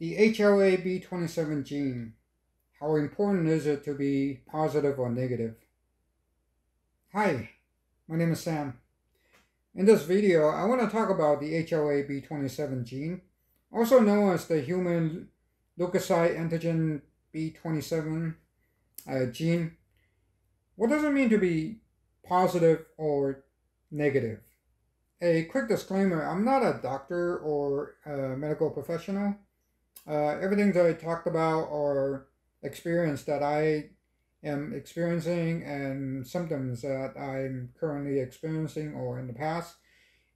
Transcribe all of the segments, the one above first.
The HLA-B27 gene, how important is it to be positive or negative? Hi, my name is Sam. In this video, I want to talk about the HLA-B27 gene, also known as the human leukocyte antigen B27 uh, gene. What does it mean to be positive or negative? A quick disclaimer, I'm not a doctor or a medical professional. Uh, everything that I talked about or experience that I am experiencing and symptoms that I'm currently experiencing or in the past.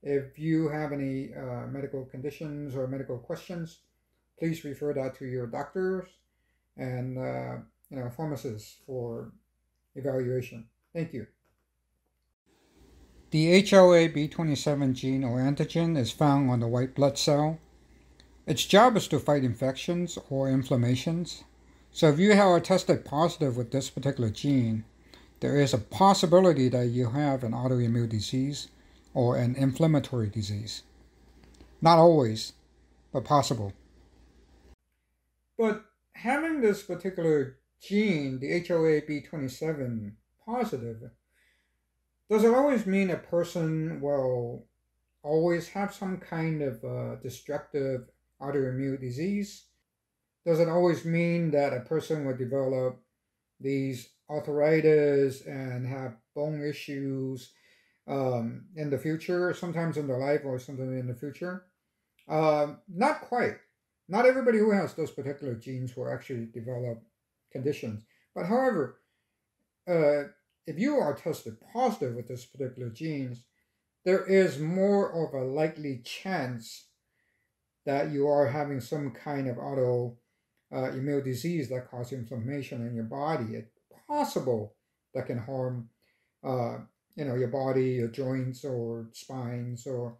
If you have any uh, medical conditions or medical questions, please refer that to your doctors and uh, you know pharmacists for evaluation. Thank you. The HLA-B27 gene or antigen is found on the white blood cell. Its job is to fight infections or inflammations. So if you are tested positive with this particular gene, there is a possibility that you have an autoimmune disease or an inflammatory disease. Not always, but possible. But having this particular gene, the HLA-B27 positive, does it always mean a person will always have some kind of uh, destructive autoimmune disease? Doesn't always mean that a person will develop these arthritis and have bone issues um, in the future, sometimes in their life or something in the future? Uh, not quite. Not everybody who has those particular genes will actually develop conditions. But however, uh, if you are tested positive with this particular genes, there is more of a likely chance that you are having some kind of auto uh, immune disease that causes inflammation in your body. It's possible that can harm, uh, you know, your body, your joints or spines or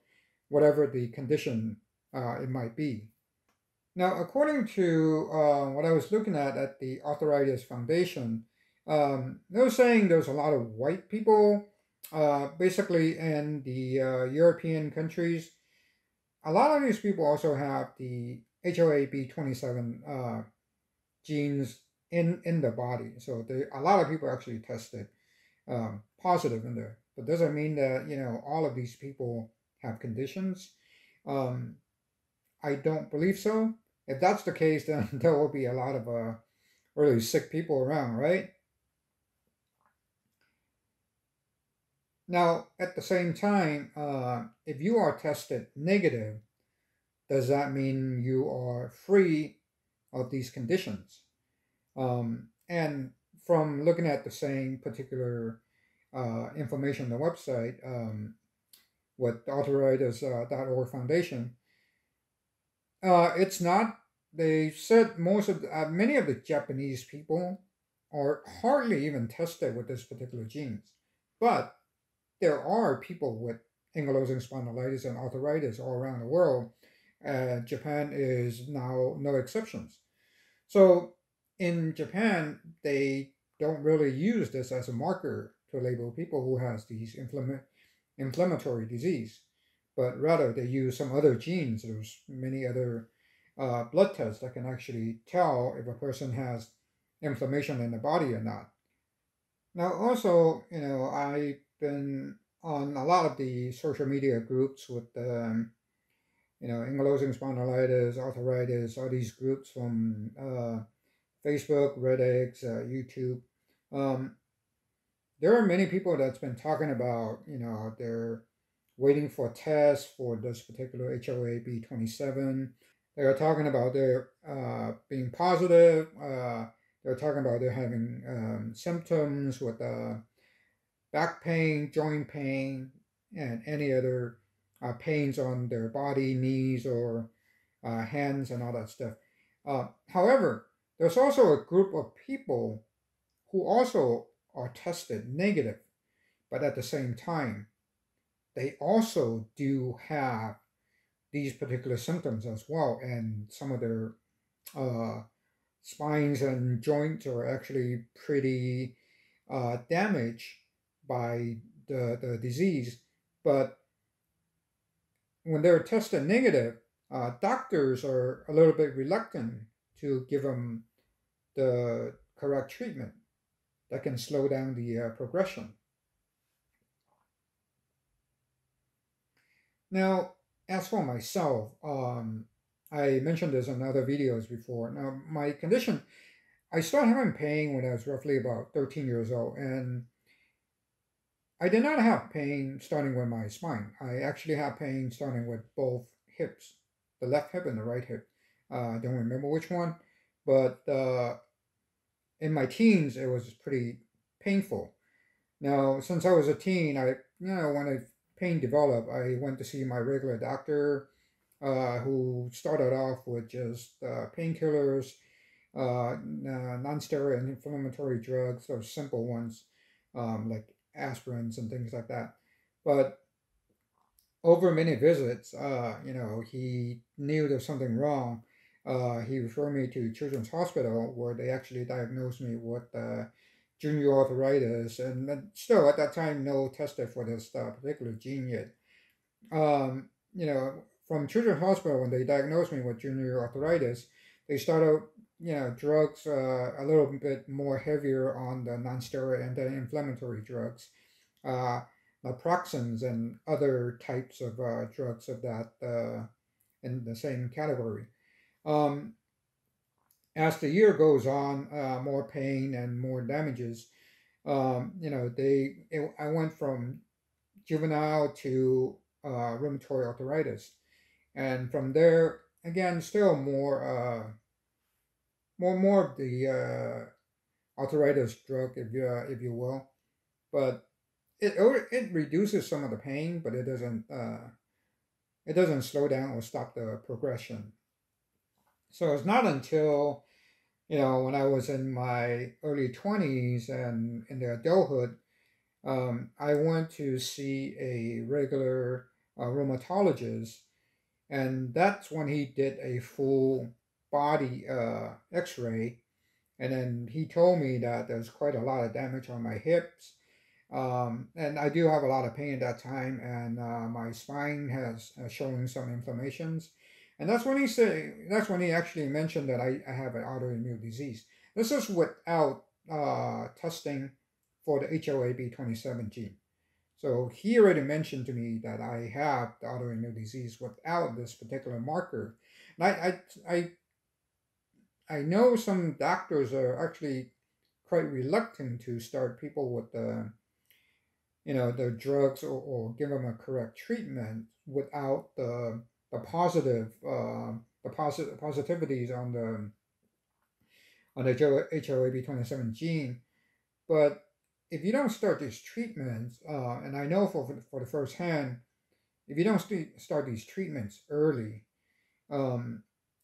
whatever the condition uh, it might be. Now, according to uh, what I was looking at at the Arthritis Foundation, um, they were saying there's a lot of white people, uh, basically in the uh, European countries. A lot of these people also have the HLA-B27 uh, genes in, in the body. So they, a lot of people actually tested um, positive in there. But doesn't mean that, you know, all of these people have conditions. Um, I don't believe so. If that's the case, then there will be a lot of uh, really sick people around, right? Now, at the same time, uh, if you are tested negative, does that mean you are free of these conditions? Um, and from looking at the same particular uh, information on the website um, with the arthritis.org uh, foundation, uh, it's not. They said most of the, uh, many of the Japanese people are hardly even tested with this particular genes, but there are people with ankylosing spondylitis and arthritis all around the world. Uh, Japan is now no exceptions. So in Japan, they don't really use this as a marker to label people who has these inflama- inflammatory disease, but rather they use some other genes. There's many other uh, blood tests that can actually tell if a person has inflammation in the body or not. Now, also, you know, I've been on a lot of the social media groups with, um, you know, ankylosing spondylitis, arthritis, all these groups from uh, Facebook, Reddit, uh, YouTube. Um, there are many people that's been talking about, you know, they're waiting for tests for this particular HLA B27. They're talking about their uh, being positive. Uh, they're talking about they're having um, symptoms with uh, back pain, joint pain, and any other uh, pains on their body, knees, or uh, hands, and all that stuff. Uh, however, there's also a group of people who also are tested negative, but at the same time, they also do have these particular symptoms as well, and some of their uh, spines and joints are actually pretty uh, damaged by the, the disease. But when they're tested negative, uh, doctors are a little bit reluctant to give them the correct treatment that can slow down the uh, progression. Now, as for myself, um, I mentioned this in other videos before. Now, my condition, I started having pain when I was roughly about 13 years old, and I did not have pain starting with my spine. I actually have pain starting with both hips, the left hip and the right hip. Uh, I don't remember which one, but uh, in my teens, it was pretty painful. Now, since I was a teen, I, you know, when I pain developed, I went to see my regular doctor, uh, who started off with just uh, painkillers, uh, non-steroid inflammatory drugs, or simple ones um, like aspirins and things like that. But over many visits, uh, you know, he knew there was something wrong. Uh, he referred me to Children's Hospital, where they actually diagnosed me with uh, junior arthritis, and still at that time, no tested for this uh, particular gene yet. Um, you know, from Children's Hospital, when they diagnosed me with junior arthritis, they started, you know, drugs uh, a little bit more heavier on the non-steroid anti-inflammatory drugs, uh, naproxens and other types of uh, drugs of that uh, in the same category. Um, as the year goes on, uh, more pain and more damages. Um, you know, they it, I went from juvenile to uh, rheumatoid arthritis, and from there again, still more uh, more more of the uh, arthritis drug, if you uh, if you will, but it it reduces some of the pain, but it doesn't uh, it doesn't slow down or stop the progression. So it's not until you know, when I was in my early 20s and in the adulthood, um, I went to see a regular uh, rheumatologist, and that's when he did a full body uh, x ray. And then he told me that there's quite a lot of damage on my hips. Um, and I do have a lot of pain at that time, and uh, my spine has uh, some inflammations. And that's when he said, that's when he actually mentioned that I, I have an autoimmune disease. This is without uh, testing for the HLA-B27 gene. So he already mentioned to me that I have the autoimmune disease without this particular marker. And I, I, I, I know some doctors are actually quite reluctant to start people with the, you know, the drugs or, or give them a correct treatment without the the positive uh, the positive positivities on the on the HLA-B27 gene, but if you don't start these treatments, uh, and I know for for the first hand, if you don't st- start these treatments early, um,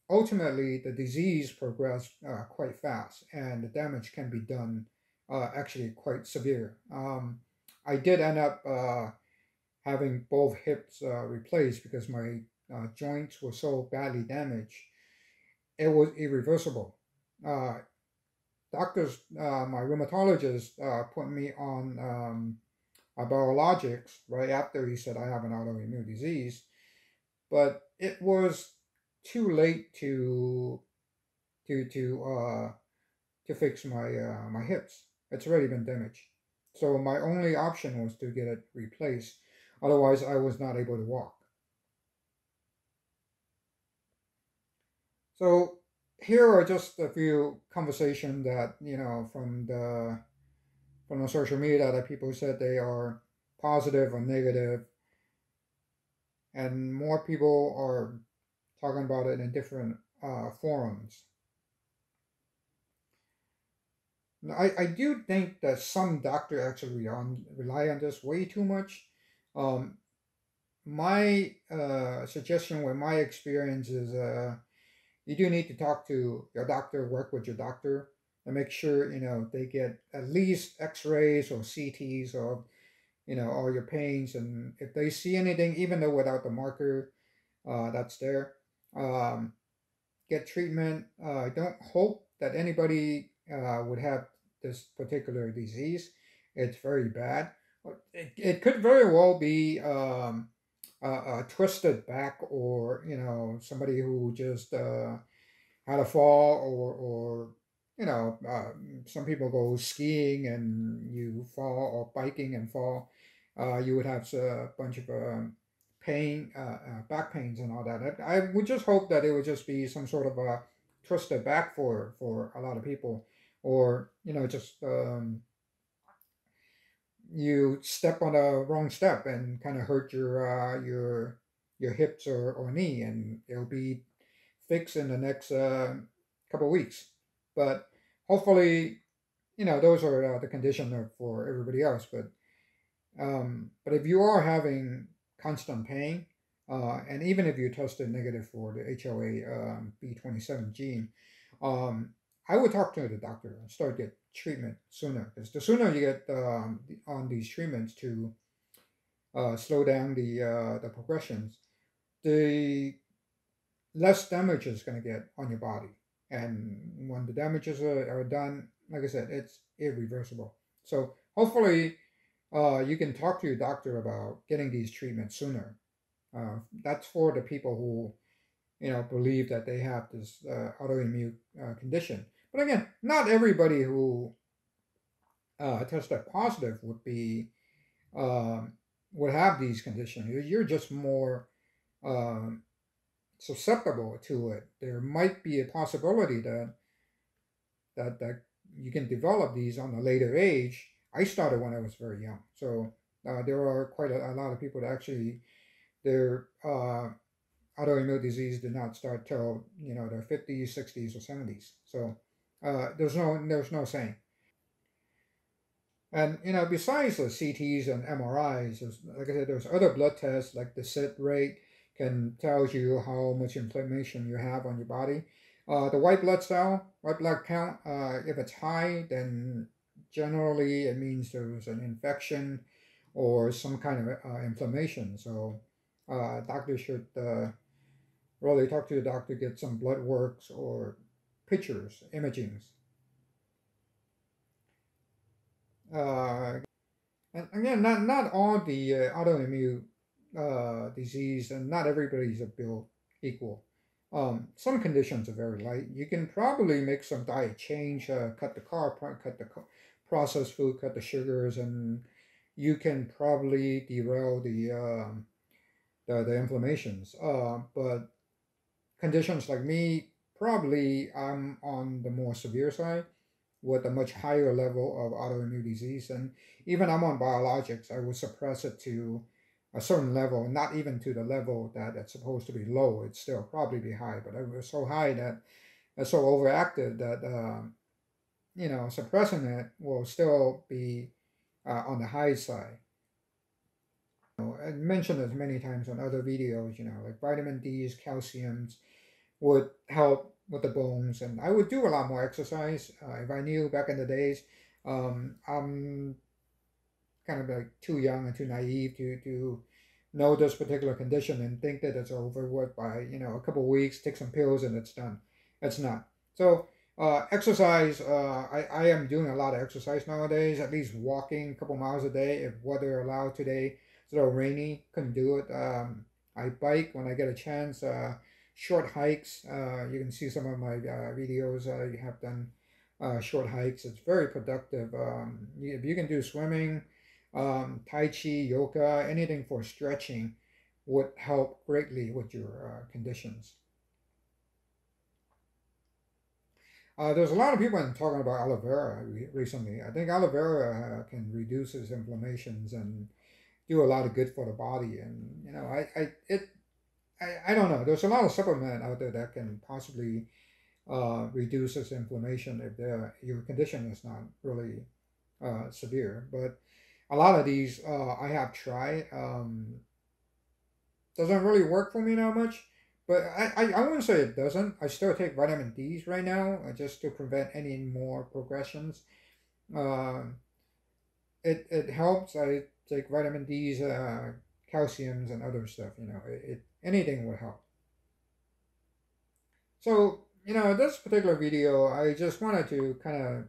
ultimately the disease progresses uh, quite fast, and the damage can be done uh, actually quite severe. Um, I did end up uh, having both hips uh, replaced because my uh, joints were so badly damaged, it was irreversible. Uh, doctors, my rheumatologist, put me on um, biologics right after he said I have an autoimmune disease, but it was too late to to to uh, to fix my uh, my hips. It's already been damaged. So my only option was to get it replaced. Otherwise, I was not able to walk. So here are just a few conversation that you know from the from the social media that people said they are positive or negative, and more people are talking about it in different uh, forums. I, I do think that some doctors actually on, rely on this way too much. Um, my uh, suggestion with my experience is uh, you do need to talk to your doctor, work with your doctor, and make sure you know they get at least X-rays or CTs or you know all your pains, and if they see anything, even though without the marker uh, that's there, um, get treatment. Uh, don't hope that anybody uh, would have this particular disease. It's very bad. It, it could very well be um, a twisted back or you know somebody who just uh, had a fall or or you know uh, some people go skiing and you fall or biking and fall uh, you would have a bunch of um, pain uh, uh, back pains and all that. I, I would just hope that it would just be some sort of a twisted back for for a lot of people or you know just um, you step on a wrong step and kind of hurt your uh, your your hips or, or knee and it'll be fixed in the next uh, couple weeks. But hopefully you know those are uh, the condition for everybody else. But um, but if you are having constant pain uh, and even if you tested negative for the HLA um, B27 gene um, I would talk to the doctor and start get treatment sooner because the sooner you get um, on these treatments to uh, slow down the uh, the progressions, the less damage is going to get on your body. And when the damages are, are done, like I said, it's irreversible. So hopefully, uh, you can talk to your doctor about getting these treatments sooner. Uh, that's for the people who, you know, believe that they have this uh, autoimmune uh, condition. But again, not everybody who uh, tested positive would be um, would have these conditions. You're just more um, susceptible to it. There might be a possibility that that that you can develop these on a later age. I started when I was very young, so uh, there are quite a, a, lot of people that actually their uh, autoimmune disease did not start till you know their 50s, 60s, or 70s. So uh, there's no there's no saying. And you know, besides the CTs and MRIs, like I said, there's other blood tests like the SED rate can tell you how much inflammation you have on your body. Uh, the white blood cell, white blood count, uh, if it's high, then generally it means there's an infection or some kind of uh, inflammation. So, uh, doctor should uh, really talk to the doctor, get some blood works or pictures, imagings. Uh, and again, not, not all the uh, autoimmune uh, disease and not everybody's built equal. Um, some conditions are very light. You can probably make some diet change, uh, cut the carb, cut the processed food, cut the sugars, and you can probably derail the um, the, the inflammations. Uh, but conditions like me, probably I'm on the more severe side with a much higher level of autoimmune disease. And even I'm on biologics, I will suppress it to a certain level, not even to the level that it's supposed to be low. It's still probably be high, but it was so high that it's so overactive that, uh, you know, suppressing it will still be uh, on the high side. You know, I mentioned this many times on other videos, you know, like vitamin D's, calciums, would help with the bones. And I would do a lot more exercise uh, if I knew back in the days. Um, I'm kind of like too young and too naive to to know this particular condition and think that it's over with by you know a couple weeks, take some pills and it's done. It's not. So uh, exercise. Uh, I I am doing a lot of exercise nowadays. At least walking a couple miles a day if weather allowed today. It's a little rainy, couldn't do it. Um, I bike when I get a chance. Uh, short hikes. Uh, you can see some of my uh, videos. Uh, you have done uh, short hikes. It's very productive. Um, if you can do swimming, um, tai chi, yoga, anything for stretching would help greatly with your uh, conditions. Uh, there's a lot of people talking about aloe vera recently. I think aloe vera uh, can reduce its inflammations and do a lot of good for the body. And you know, I, I it I, I don't know. There's a lot of supplement out there that can possibly uh, reduce inflammation if your condition is not really uh, severe. But a lot of these uh, I have tried. Um, doesn't really work for me that much. But I, I, I wouldn't say it doesn't. I still take vitamin D's right now uh, just to prevent any more progressions. Uh, it, it helps. I take vitamin D's, uh, calciums, and other stuff. You know, it, it anything would help. So, you know, this particular video, I just wanted to kind of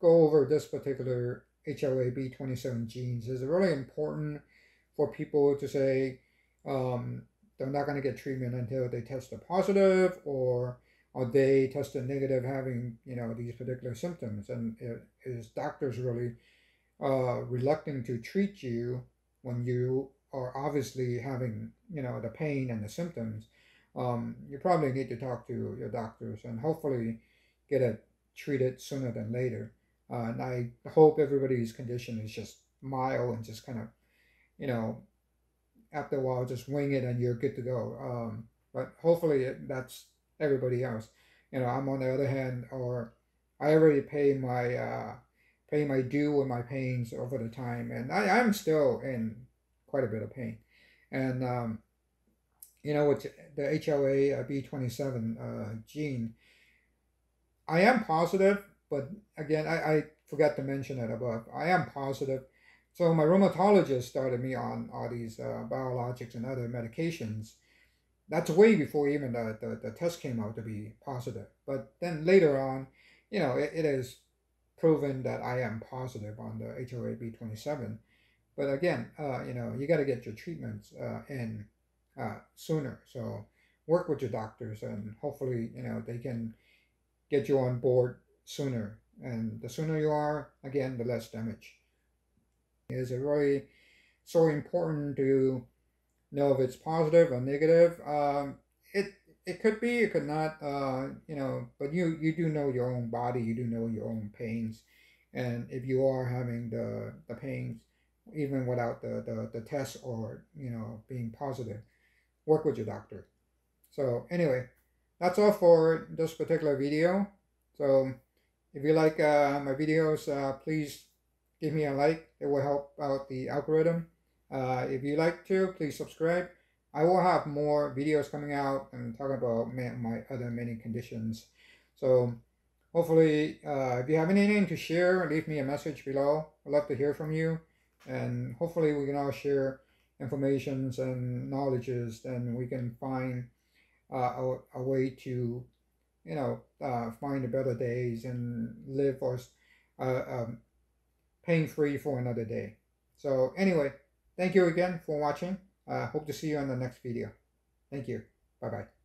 go over this particular HLA-B27 genes. It's really important for people to say, um, they're not going to get treatment until they test a positive or or they tested negative having you know these particular symptoms. And it is doctors really uh, reluctant to treat you when you are obviously having you know the pain and the symptoms? Um, you probably need to talk to your doctors and hopefully get it treated sooner than later. Uh, and i hope everybody's condition is just mild and just kind of you know after a while just wing it and you're good to go um, but hopefully that's everybody else. You know, I'm on the other hand, or I already pay my uh, pay my due with my pains over the time, and I am still in quite a bit of pain. And um, you know, with the HLA uh, B27 uh, gene, I am positive, but again, I, I forgot to mention it above. I am positive. So my rheumatologist started me on all these uh, biologics and other medications that's way before even the, the, the test came out to be positive. But then later on, you know, it, it is proven that I am positive on the HLA-B27. But again, uh, you know, you got to get your treatments uh, in uh, sooner. So work with your doctors and hopefully, you know, they can get you on board sooner. And the sooner you are, again, the less damage. It is really so important to know if it's positive or negative. Um, it it could be, it could not. Uh, you know, but you you do know your own body. You do know your own pains, and if you are having the the pains, even without the the, the test or you know being positive, work with your doctor. So anyway, that's all for this particular video. So if you like uh, my videos, uh, please give me a like. It will help out the algorithm. Uh, if you like to, please subscribe. I will have more videos coming out and talking about my, other many conditions. So hopefully, uh, if you have anything to share, leave me a message below. I'd love to hear from you. And hopefully we can all share informations and knowledges and we can find uh, a, a way to, you know, uh, find better days and live or uh, um, pain-free for another day. So anyway, Thank you again for watching. I uh, hope to see you on the next video. Thank you. Bye-bye.